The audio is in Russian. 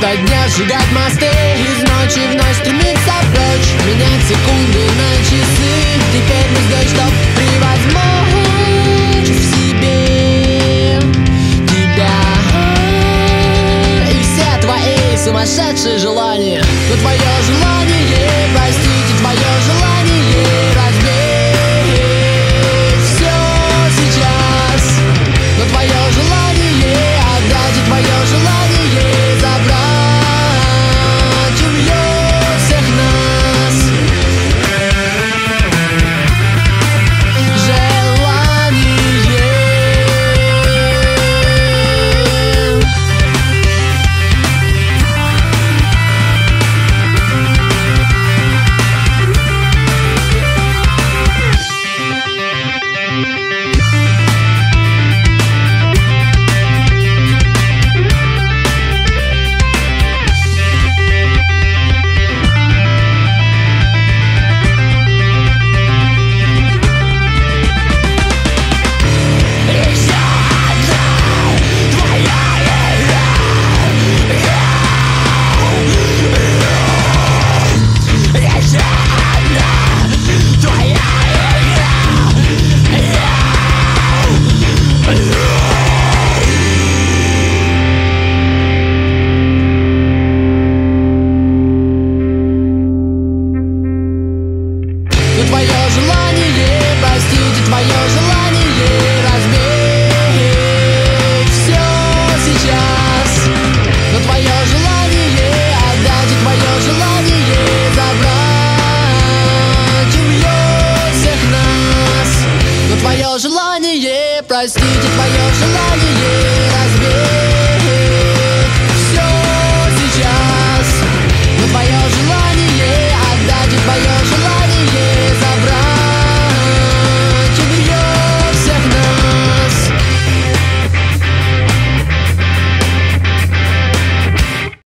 Изо дня сжигать мосты Из ночи вновь стремиться прочь. Менять секунды на часы Теперь мы здесь, чтоб превозмочь в себе Тебя. И все твои сумасшедшие желания Но твое твое желание, простите, твое желание